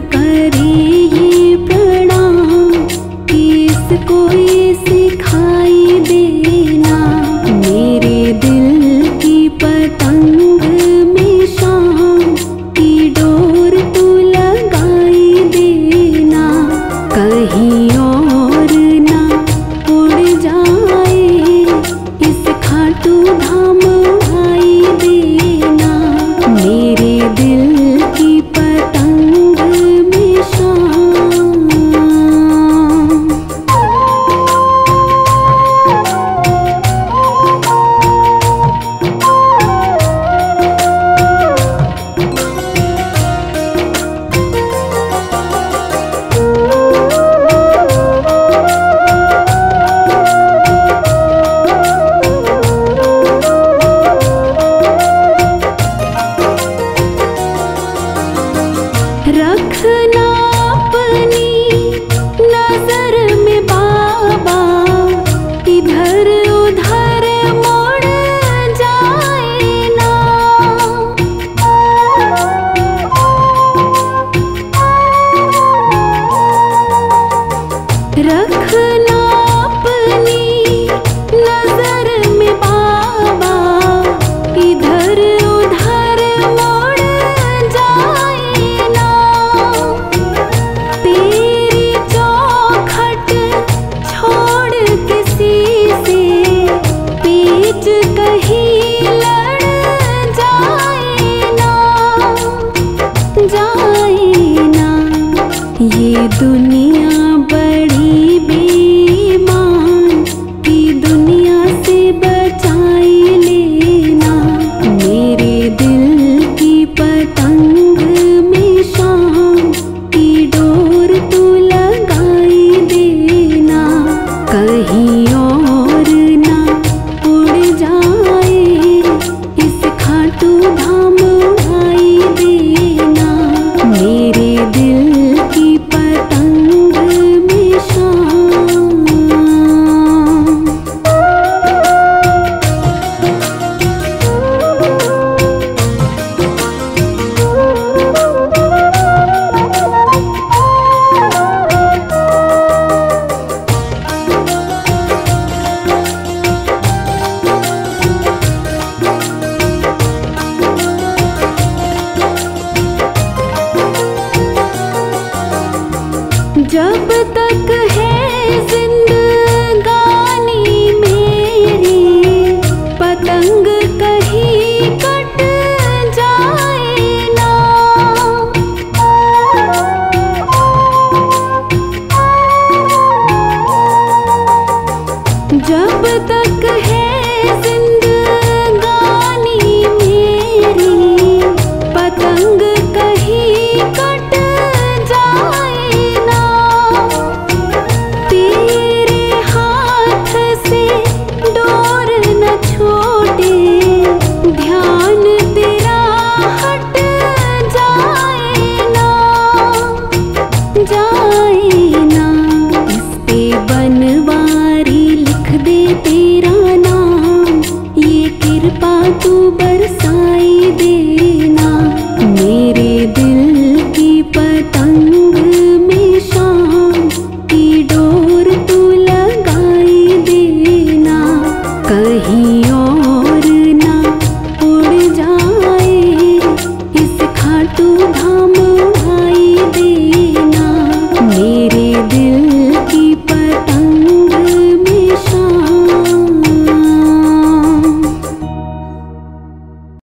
cay dunia.